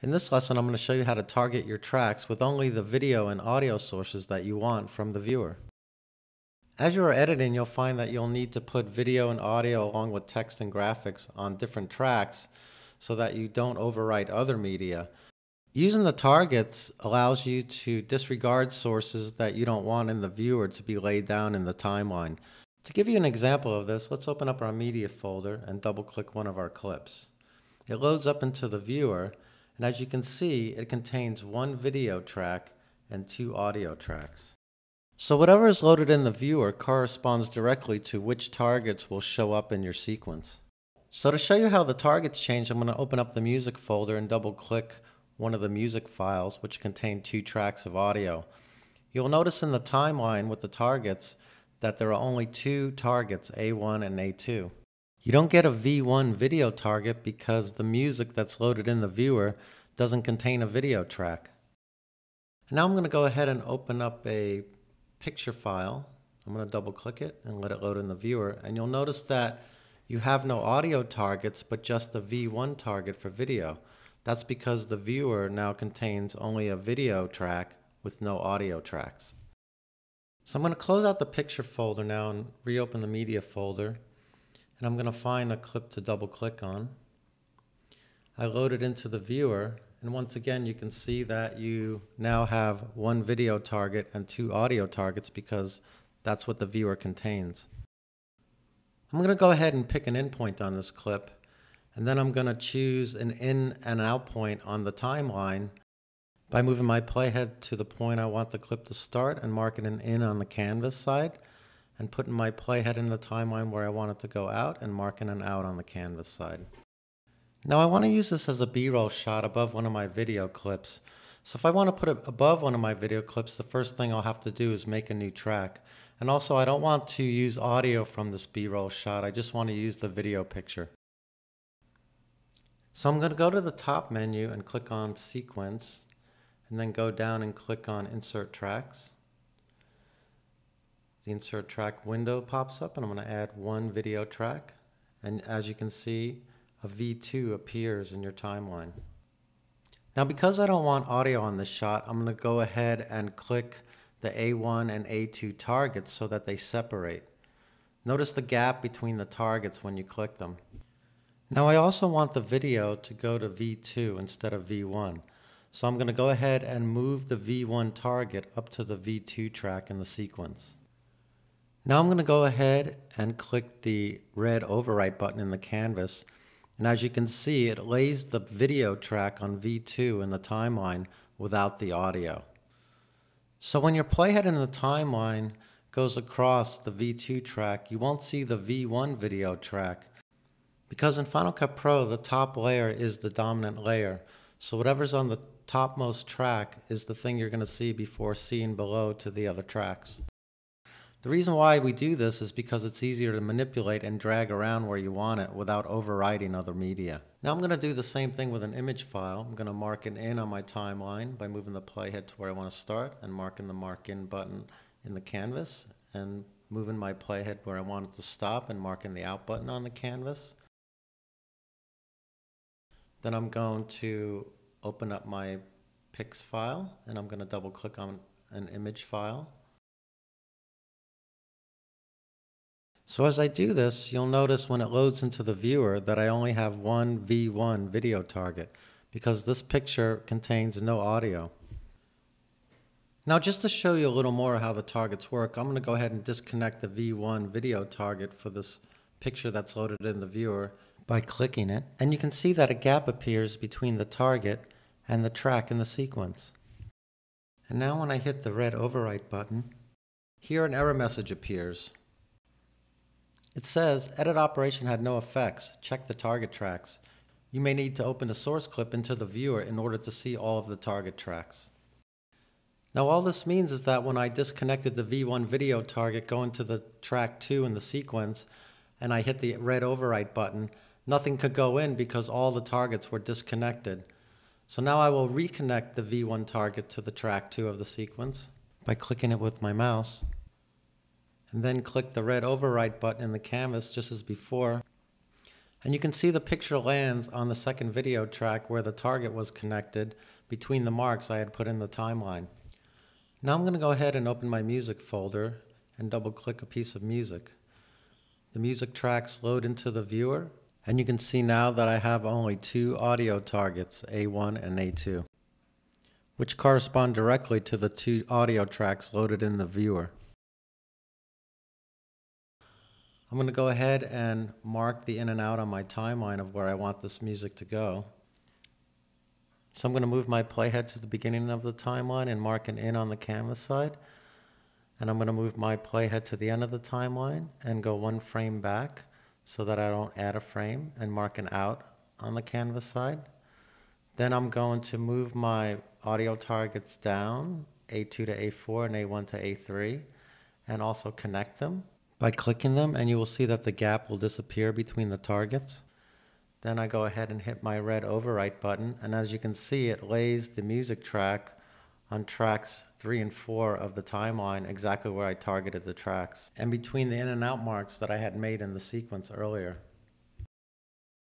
In this lesson, I'm going to show you how to target your tracks with only the video and audio sources that you want from the viewer. As you are editing, you'll find that you'll need to put video and audio along with text and graphics on different tracks so that you don't overwrite other media. Using the targets allows you to disregard sources that you don't want in the viewer to be laid down in the timeline. To give you an example of this, let's open up our media folder and double click one of our clips. It loads up into the viewer and as you can see, it contains one video track and two audio tracks. So whatever is loaded in the viewer corresponds directly to which targets will show up in your sequence. So to show you how the targets change, I'm going to open up the music folder and double click one of the music files which contain two tracks of audio. You'll notice in the timeline with the targets that there are only two targets, A1 and A2. You don't get a V1 video target because the music that's loaded in the viewer doesn't contain a video track. Now I'm going to go ahead and open up a picture file. I'm going to double click it and let it load in the viewer and you'll notice that you have no audio targets but just the V1 target for video. That's because the viewer now contains only a video track with no audio tracks. So I'm going to close out the picture folder now and reopen the media folder and I'm going to find a clip to double click on. I load it into the viewer and once again you can see that you now have one video target and two audio targets because that's what the viewer contains. I'm going to go ahead and pick an in point on this clip and then I'm going to choose an in and out point on the timeline by moving my playhead to the point I want the clip to start and marking an in on the canvas side and putting my playhead in the timeline where I want it to go out and marking an out on the canvas side. Now I want to use this as a B-roll shot above one of my video clips. So if I want to put it above one of my video clips, the first thing I'll have to do is make a new track. And also I don't want to use audio from this B-roll shot, I just want to use the video picture. So I'm going to go to the top menu and click on Sequence, and then go down and click on Insert Tracks. The insert track window pops up and I'm going to add one video track. And as you can see, a V2 appears in your timeline. Now because I don't want audio on this shot, I'm going to go ahead and click the A1 and A2 targets so that they separate. Notice the gap between the targets when you click them. Now I also want the video to go to V2 instead of V1. So I'm going to go ahead and move the V1 target up to the V2 track in the sequence. Now I'm going to go ahead and click the red overwrite button in the canvas. And as you can see, it lays the video track on V2 in the timeline without the audio. So when your playhead in the timeline goes across the V2 track, you won't see the V1 video track. Because in Final Cut Pro, the top layer is the dominant layer. So whatever's on the topmost track is the thing you're going to see before seeing below to the other tracks. The reason why we do this is because it's easier to manipulate and drag around where you want it without overriding other media. Now I'm going to do the same thing with an image file. I'm going to mark an in on my timeline by moving the playhead to where I want to start and marking the mark in button in the canvas and moving my playhead where I want it to stop and marking the out button on the canvas. Then I'm going to open up my PIX file and I'm going to double click on an image file So as I do this, you'll notice when it loads into the viewer that I only have one V1 video target because this picture contains no audio. Now just to show you a little more how the targets work, I'm going to go ahead and disconnect the V1 video target for this picture that's loaded in the viewer by clicking it. And you can see that a gap appears between the target and the track in the sequence. And now when I hit the red overwrite button, here an error message appears. It says, edit operation had no effects. Check the target tracks. You may need to open the source clip into the viewer in order to see all of the target tracks. Now all this means is that when I disconnected the V1 video target going to the track 2 in the sequence and I hit the red overwrite button, nothing could go in because all the targets were disconnected. So now I will reconnect the V1 target to the track 2 of the sequence by clicking it with my mouse and then click the red overwrite button in the canvas just as before. And you can see the picture lands on the second video track where the target was connected between the marks I had put in the timeline. Now I'm going to go ahead and open my music folder and double click a piece of music. The music tracks load into the viewer and you can see now that I have only two audio targets, A1 and A2, which correspond directly to the two audio tracks loaded in the viewer. I'm going to go ahead and mark the in and out on my timeline of where I want this music to go. So I'm going to move my playhead to the beginning of the timeline and mark an in on the canvas side. And I'm going to move my playhead to the end of the timeline and go one frame back so that I don't add a frame and mark an out on the canvas side. Then I'm going to move my audio targets down, A2 to A4 and A1 to A3, and also connect them by clicking them and you will see that the gap will disappear between the targets. Then I go ahead and hit my red overwrite button and as you can see it lays the music track on tracks 3 and 4 of the timeline exactly where I targeted the tracks and between the in and out marks that I had made in the sequence earlier.